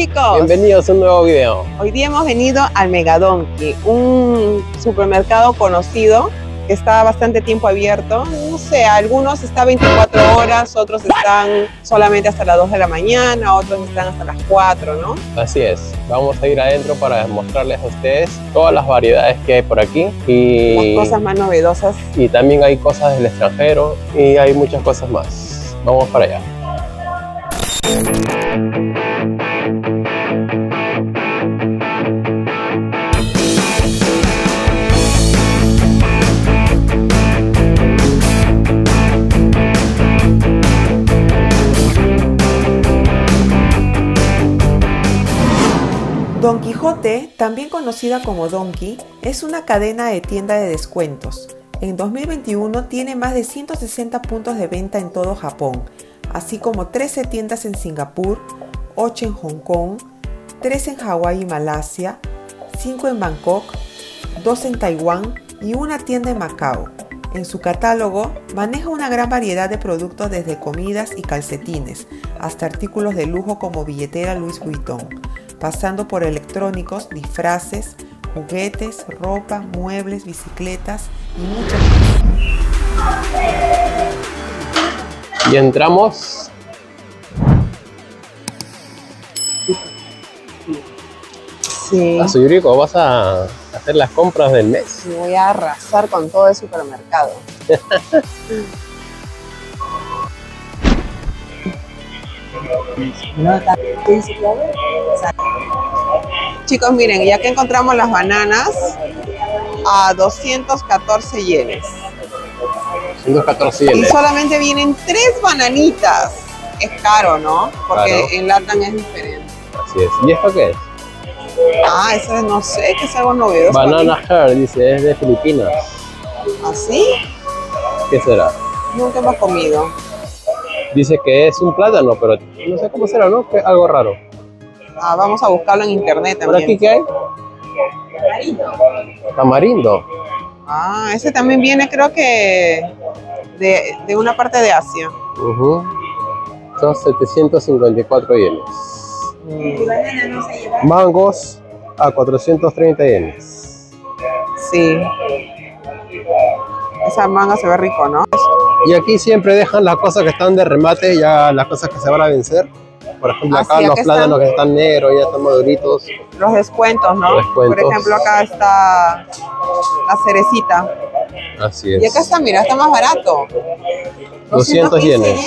chicos? Bienvenidos a un nuevo video. Hoy día hemos venido al Megadonki, un supermercado conocido que está bastante tiempo abierto. No sé, algunos están 24 horas, otros están solamente hasta las 2 de la mañana, otros están hasta las 4, ¿no? Así es, vamos a ir adentro para mostrarles a ustedes todas las variedades que hay por aquí y, Las cosas más novedosas. y también hay cosas del extranjero y hay muchas cosas más. Vamos para allá. Quijote, también conocida como Donkey, es una cadena de tienda de descuentos. En 2021 tiene más de 160 puntos de venta en todo Japón, así como 13 tiendas en Singapur, 8 en Hong Kong, 3 en Hawái y Malasia, 5 en Bangkok, 2 en Taiwán y una tienda en Macao. En su catálogo maneja una gran variedad de productos desde comidas y calcetines hasta artículos de lujo como billetera Louis Vuitton, pasando por electrónicos, disfraces, juguetes, ropa, muebles, bicicletas y mucho más. Y entramos. Sí, A Suyuriko, vas a hacer las compras del mes. voy a arrasar con todo el supermercado. Chicos, miren, ya que encontramos las bananas a 214 yenes. 114 Y yenes. solamente vienen tres bananitas. Es caro, ¿no? Porque Claro. en Latam es diferente. Así es. ¿Y esto qué es? Ah, eso es- no sé, que es algo novedoso. Banana Hair, dice, es de Filipinas. ¿Así? ¿Qué será? Nunca hemos comido. Dice que es un plátano, pero no sé cómo será, ¿no? Que es algo raro. Ah, vamos a buscarlo en internet ¿Por aquí también. qué hay? Tamarindo. Ah, ese también viene creo que de, de una parte de Asia. Ujú. Son 754 yenes. Mangos a 430 yenes. Sí. Esa manga se ve rico, ¿no? Y aquí siempre dejan las cosas que están de remate, ya las cosas que se van a vencer. Por ejemplo, Ah, acá los plátanos que están negros, ya están maduritos. Los descuentos, ¿no? Los descuentos. Por ejemplo, acá está la cerecita. Así Y es. acá está, mira, está más barato. 200 yenes.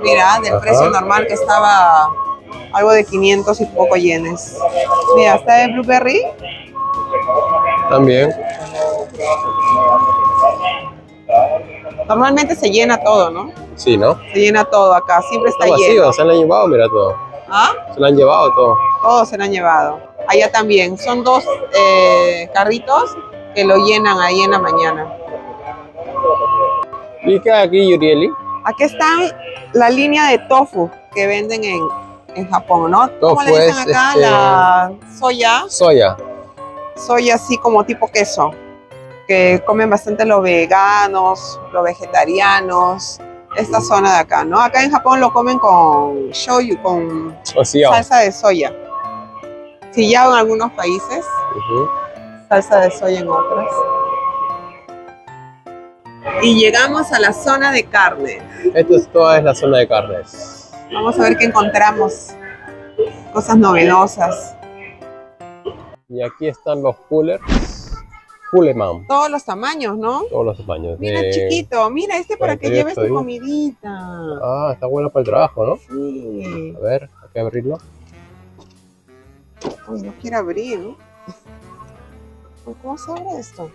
Mira, del Ajá. precio normal que estaba algo de 500 y poco yenes. Mira, está de blueberry. También. Normalmente se llena todo, ¿no? Sí, ¿no? Se llena todo acá, siempre está Está lleno. vacío, se lo han llevado, mira todo. ¿Ah? Se lo han llevado todo. Todos se lo han llevado. Allá también. Son dos eh, carritos que lo llenan ahí en la mañana. ¿Y qué hay aquí, Yurieli? Aquí está la línea de tofu que venden en, en Japón, ¿no? ¿Cómo le Tofu dicen es, acá? este- La soya. Soya. Soya así como tipo queso. Que comen bastante los veganos, los vegetarianos. Esta zona de acá, ¿no? Acá en Japón lo comen con shoyu, con salsa de soya. Si ya en algunos países, salsa de soya en otros. Y llegamos a la zona de carne. Esto es toda es la zona de carnes. Vamos a ver qué encontramos. Cosas novedosas. Y aquí están los coolers. Coolerman. Todos los tamaños, ¿no? Todos los tamaños. Mira, de- chiquito. Mira, este para que 48 lleves tu comidita. Ah, está bueno para el trabajo, ¿no? Sí. A ver, hay que abrirlo. Uy, no quiero abrir. ¿Cómo se abre esto?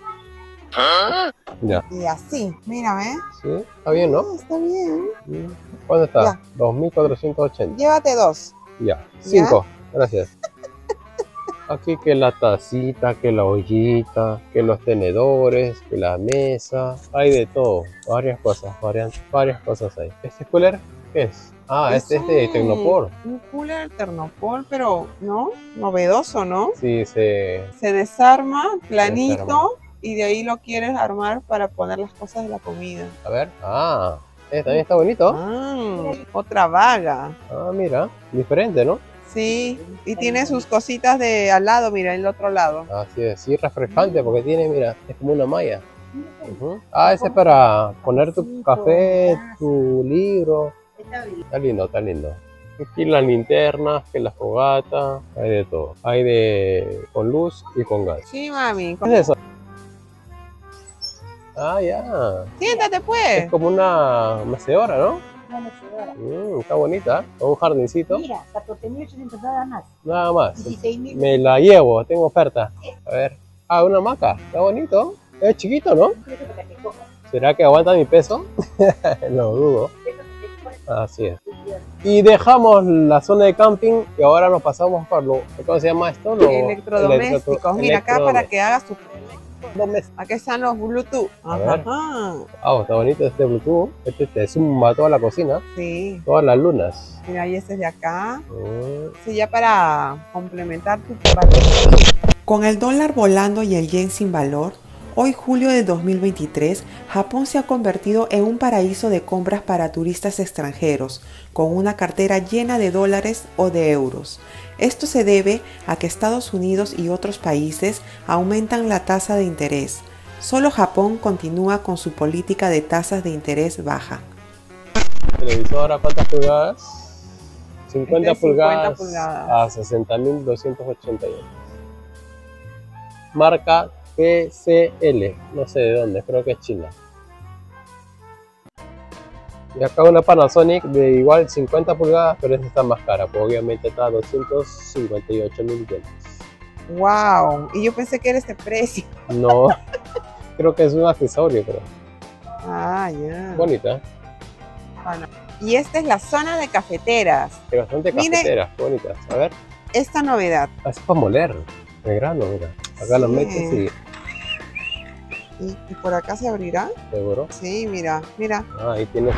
Ya. Y así, mira, ¿ves? Sí, está bien, ¿no? Ah, está bien. ¿Cuándo está? Ya. 2480. Llévate dos. Ya. Cinco. Gracias. Aquí que la tacita, que la ollita, que los tenedores, que la mesa. Hay de todo. Varias cosas, varias, varias cosas hay. ¿Este cooler qué es? Ah, este es de Tecnopor. Un cooler Tecnopor, pero, ¿no? Novedoso, ¿no? Sí, se... Se desarma planito desarma. y de ahí lo quieres armar para poner las cosas de la comida. A ver. Ah, este también está bonito. Ah, otra vaga. Ah, mira. Diferente, ¿no? Sí, y tiene sus cositas de al lado, mira, el otro lado. Así es, sí, refrescante porque tiene, mira, es como una malla. Ah, ese es para poner tu café, tu libro. Está lindo, está lindo. Aquí las linternas, que la fogata, hay de todo. Hay de con luz y con gas. Sí, mami. ¿Qué es eso? Ah, ya. Siéntate pues. Es como una mecedora, ¿no? Una mecedora. Mm, está bonita. Con un jardincito. Mira, 14.800 nada más. Nada más. 16.000. Me la llevo, tengo oferta. A ver. Ah, una hamaca. Está bonito. Es chiquito, ¿no? ¿Será que aguanta mi peso? no dudo. Así es. Y dejamos la zona de camping y ahora nos pasamos por lo. ¿Cómo se llama esto? Lo- Electrodomésticos. electro- Mira, acá para que hagas tu... Aquí están los Bluetooth. Ajá. Ah, está bonito este Bluetooth. Este te zumba toda la cocina, Sí. todas las lunas. Mira, y este es de acá. Mm, Sí, ya para complementar tu. Con el dólar volando y el yen sin valor, hoy julio de 2023, Japón se ha convertido en un paraíso de compras para turistas extranjeros, con una cartera llena de dólares o de euros. Esto se debe a que Estados Unidos y otros países aumentan la tasa de interés. Solo Japón continúa con su política de tasas de interés baja. Televisor a cuántas pulgadas? 50 Este es 50 pulgadas, pulgadas. a 60.281. Marca PCL, no sé de dónde, creo que es China. Y acá una Panasonic de igual 50 pulgadas, pero esta está más cara, porque obviamente está a 258 mil yenes. ¡Wow! Y yo pensé que era este precio. No, creo que es un accesorio, pero Ah, ya. bonita. Bueno, y esta es la zona de cafeteras. Hay bastante cafeteras, bonitas. A ver, Esta novedad. así para moler el grano, mira. Acá lo metes y ¿Y, y por acá se abrirá? seguro. Sí, mira, mira. Ah, ahí tienes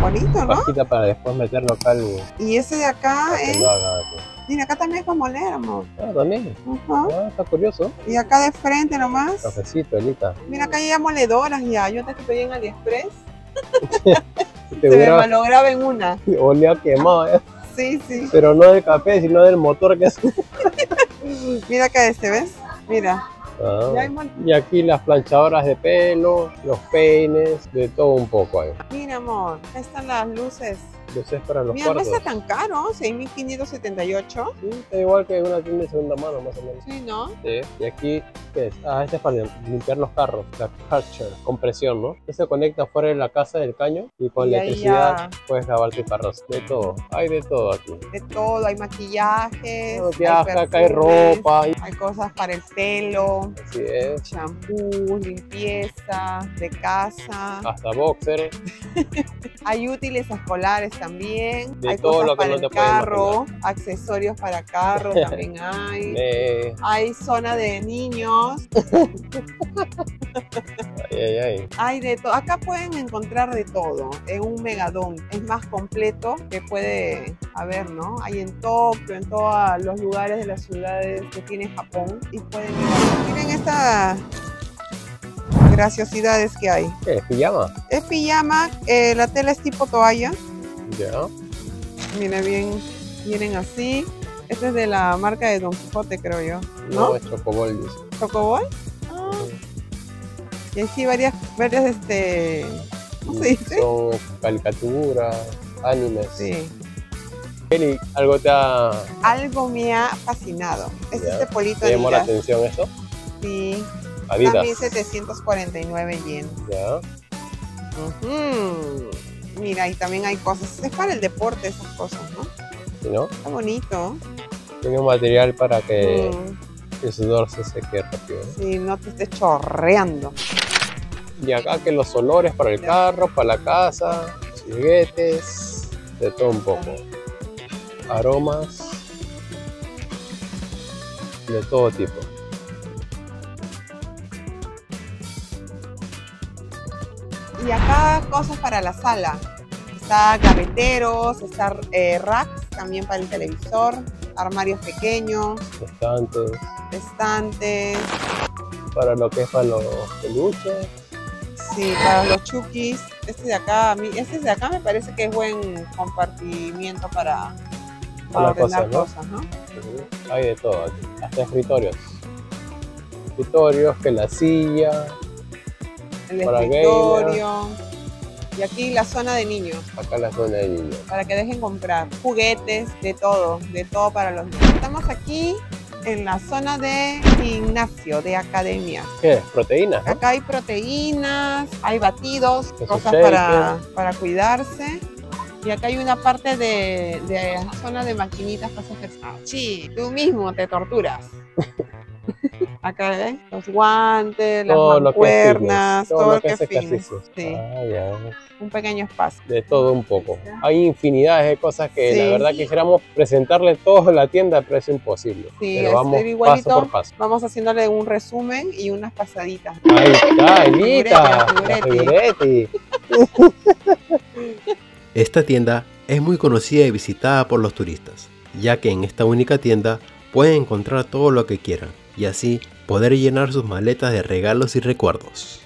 Bonito, ¿no? para después meterlo acá al Y ese de acá para que es. Mira, acá también es como moler, amor. Ah, también. Ajá. Ah, está curioso. Y acá de frente nomás. Cafecito, Elita. Mira, acá hay ya moledoras ya. Yo te pedí en AliExpress. Se me malograba en una. olía quemado, ¿eh? Sí, sí. pero no del café, sino del motor que es. Mira acá este, ¿ves? Mira. Ah. Y aquí las planchadoras de pelo, los peines, de todo un poco ahí. Mira, amor. Están las luces. Luces para los Mira, no cuartos. está tan caro. 6.578. Sí, está igual que una tienda de segunda mano, más o menos. Sí, ¿no? Sí. Y aquí, ¿qué es? Ah, este es para limpiar los carros, la Karcher, compresión, ¿no? Se conecta fuera de la casa del caño y con Y electricidad ya- puedes lavar tus carros. De todo, hay de todo aquí. De todo. Hay maquillajes. Maquillaje, hay acá hay perfumes, ropa, hay- Hay cosas para el pelo. así es, Shampoo, limpieza de casa. hasta boxer, Hay útiles escolares también. De hay todo cosas lo que para no el te carro, accesorios para carro también hay. eh, Hay zona de niños, ay, ay, ay. hay de todo. Acá pueden encontrar de todo en un megadón. Es más completo que puede haber, ¿no? Hay en Tokio, en todos los lugares de las ciudades que tiene Japón. Y pueden ir. Miren estas graciosidades que hay. ¿Qué? ¿Pijama? Es pijama, eh, la tela es tipo toalla. Ya. Mira bien, vienen así. Este es de la marca de Don Quijote, creo yo. No, ¿No? es chocobol, dice. ¿Chocobol? Ah. Y así varias, varias, este... ¿Cómo se dice? Son caricaturas, animes. Sí. Kelly, ¿algo te ha Algo me ha fascinado. Es este polito te llamó la atención esto? Sí. Adidas. También 749 yen. Ya. Mira, y también hay cosas. Es para el deporte esas cosas, ¿no? ¿Sí, no? Está bonito. Tiene un material para que Mm, el sudor se seque rápido. ¿no? Sí, no te estés chorreando. Y acá que los olores para el carro, para la casa, juguetes, de todo un poco. Aromas, de todo tipo. Y acá cosas para la sala. Está gaveteros, está eh, racks también para el televisor, armarios pequeños, Estantes, estantes, para lo que es para los peluches. sí, para los chukis. Este de acá, a mí, este de acá me parece que es buen compartimiento para, para ordenar ¿no? cosas, ¿no? Hay de todo. Hasta escritorios. Escritorios, que la silla, El escritorio. Y aquí la zona de niños, acá la zona de niños. para que dejen comprar juguetes, de todo, de todo para los niños. Estamos aquí en la zona de gimnasio, de academia. ¿Qué? ¿Proteínas? no? Acá hay proteínas, hay batidos, cosas para, para cuidarse. Y acá hay una parte de, de zona de maquinitas para hacer ejercicio. Sí, tú mismo te torturas. Acá ves los guantes, las Todo lo que es mancuernas, fitness, todo, lo que es ejercicio. Sí, Ah, ya. un pequeño espacio. De todo un poco. Hay infinidades de cosas que Sí. la verdad quisiéramos presentarle todo en la tienda, pero es imposible. Sí, pero vamos igualito. paso por paso. Vamos haciéndole un resumen y unas pasaditas. Ahí está, Elita. Figuretti. Esta tienda es muy conocida y visitada por los turistas, ya que en esta única tienda pueden encontrar todo lo que quieran y así poder llenar sus maletas de regalos y recuerdos.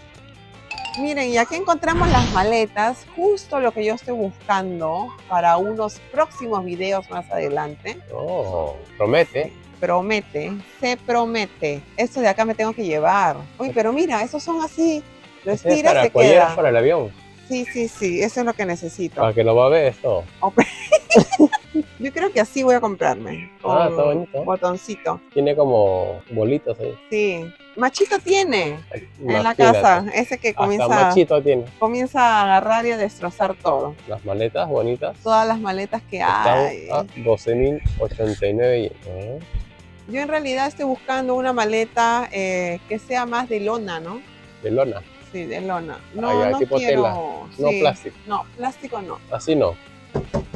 Miren, ya que encontramos las maletas, justo lo que yo estoy buscando para unos próximos videos más adelante. Oh, promete. Promete, se promete. Esto de acá me tengo que llevar. Uy, pero mira, esos son así. Lo Ese es estiras, para se queda. para el avión. Sí, sí, sí, eso es lo que necesito. Para que lo va a ver esto. Yo creo que así voy a comprarme. Ah, está bonito. Botoncito. Tiene como bolitas ahí. Sí. Machito tiene en la casa, ese que Hasta comienza, machito tiene. comienza a agarrar y a destrozar todo. Las maletas bonitas. Todas las maletas que Están hay. a 12.089 yenes. ¿eh? Yo en realidad estoy buscando una maleta eh, que sea más de lona, ¿no? De lona, Sí, de lona. No, Ah, ya, no tipo quiero. tela, no sí. plástico. No, plástico no. Así no.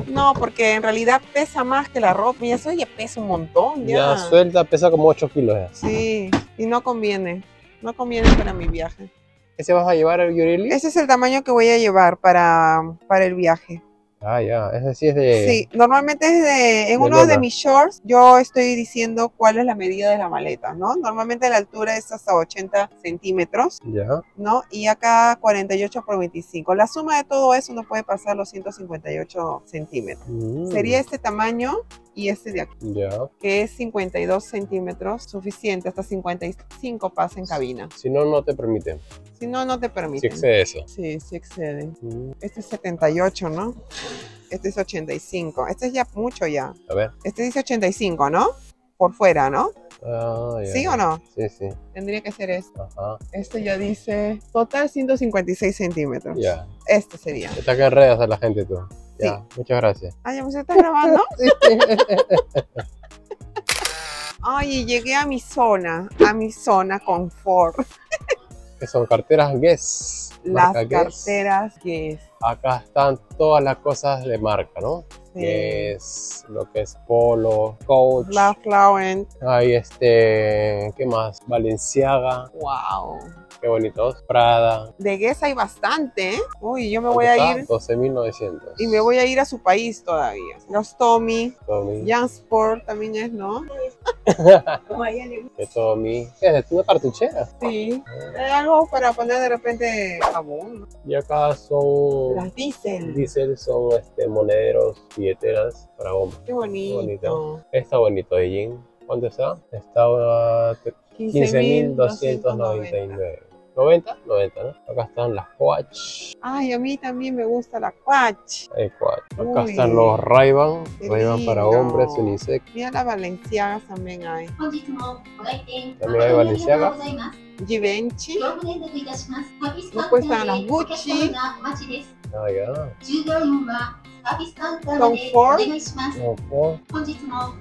No, porque en realidad pesa más que la ropa y eso ya pesa un montón. Ya Ya. suelta, pesa como 8 kilos. ya. Sí, y no conviene. No conviene para mi viaje. ¿Ese vas a llevar al Yurili? Ese es el tamaño que voy a llevar para, para el viaje. Ah, ya. Ese sí es de. Sí, normalmente es de, en de uno de mis shorts yo estoy diciendo cuál es la medida de la maleta, ¿no? Normalmente la altura es hasta 80 centímetros, Ya. ¿no? Y acá 48 por 25. La suma de todo eso no puede pasar los 158 centímetros. Mm, Sería este tamaño y este de aquí, Ya. que es 52 centímetros, suficiente, hasta 55 pasa en cabina. Si no, no te permiten. Si no, no te Si permiten. excede eso. Sí, sí exceden. Mm, Este es 78, ¿no? Este es 85. Este es ya mucho ya. A ver. Este dice 85, ¿no? Por fuera, ¿no? Ah, ¿Sí o no? Sí, sí. Tendría que ser este. Ajá. Este ya dice total 156 centímetros. Ya. Este sería. Está que enredas a la gente tú. Ya. Muchas gracias. Ah, ya me está grabando. Ay, llegué a mi zona, a mi zona confort. que son carteras Guess. Las Guess. carteras que es. Acá están todas las cosas de marca, ¿no? Sí, Guess, lo que es Polo, Coach. Ralph Lauren. Hay este, ¿qué más? Valenciaga, Wow. qué bonitos. Prada. De Guess hay bastante, ¿eh? Uy, yo me voy a ir 12.900. y me voy a ir a su país todavía. Los Tommy, Tommy. Jansport también es, ¿no? Como a ella le gusta. Tommy. ¿Qué es? ¿Una cartuchera? Sí. Es algo para poner de repente jabón. Y acá son Las Diesel. Diesel, son este, monederos, billeteras para hombres. Qué bonito. bonito. Está bonito de jean. ¿Cuánto está? Está a 15.299. 90, 90, ¿no? Acá están las Coach. Ay, a mí también me gusta la Coach. Coach. Acá están los Ray-Ban, Ray-Ban para hombres, unisex. Mira las Valenciagas también hay. También hay Valenciagas. Givenchy. Después están las Gucci. Ah, ya. Yeah. Confort,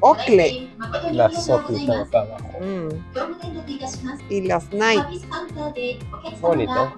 Oakley, las acá abajo. Mm. mm. Y las Nike. Bonito.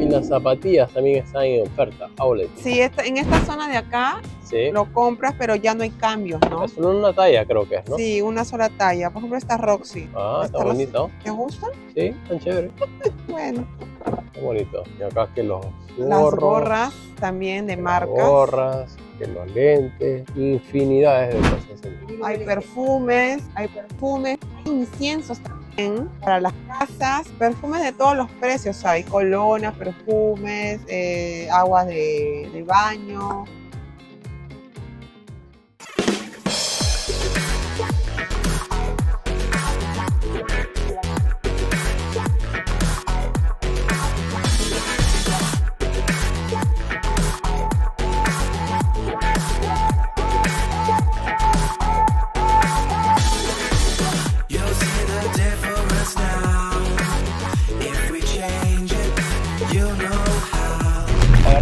Y las zapatillas también están en oferta, outlet. Sí, esta, en esta zona de acá sí. lo compras, pero ya no hay cambios, ¿no? Es solo una talla, creo que es, ¿no? Sí, una sola talla. Por ejemplo, esta Roxy. Ah, está, bonito. Roxy. ¿Te gusta? Sí, tan chévere. bueno. Está bonito. Y acá que los Las gorras también de las marcas. gorras, que los lentes, infinidades de cosas. Hay perfumes, hay perfumes, hay inciensos también para las casas, perfumes de todos los precios, hay colonas, perfumes, eh, aguas de, de baño.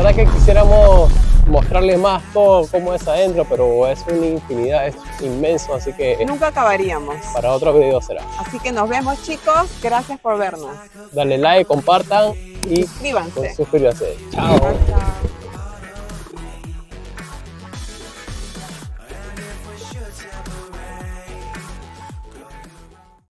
Verdad que quisiéramos mostrarles más todo cómo es adentro, pero es una infinidad, es inmenso, así que Nunca acabaríamos. para otro video será. Así que nos vemos chicos, gracias por vernos. Dale like, compartan y Suscríbanse. suscríbanse. Chao, chao.